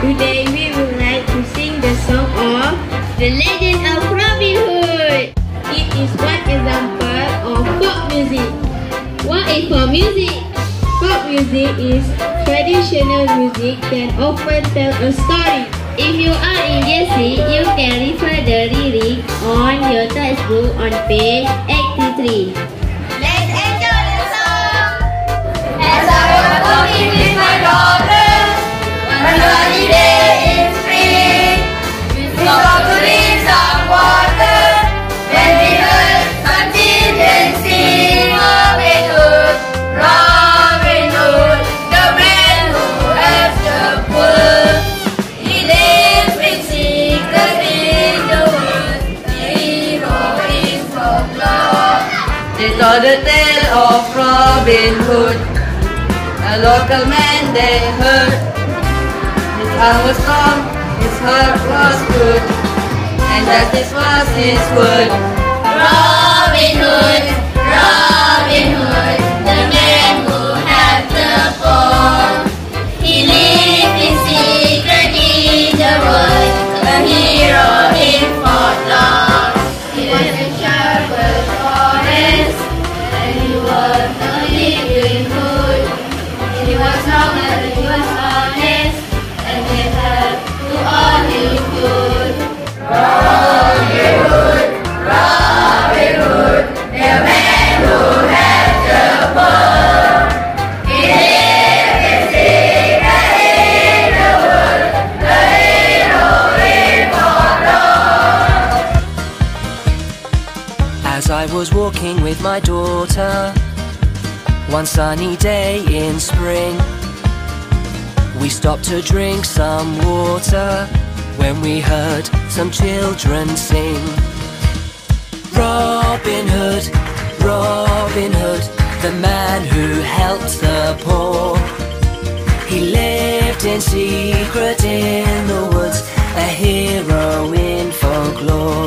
Today we would like to sing the song of The Legend of Robin Hood It is one example of folk music What is folk music? Folk music is traditional music that often tell a story If you are in Jessie, you can refer the lyrics on your textbook on page They told the tale of Robin Hood, a local man they heard. His arm was strong, his heart was good, and justice was his word. Robin Hood, Robin Hood, the man who had the poor. He lived in secret in the woods, a hero in folklore. He was a shepherd As I was walking with my daughter One sunny day in spring. We stopped to drink some water When we heard some children sing. Robin Hood, Robin Hood The man who helped the poor. He lived in secret in the woods A hero in folklore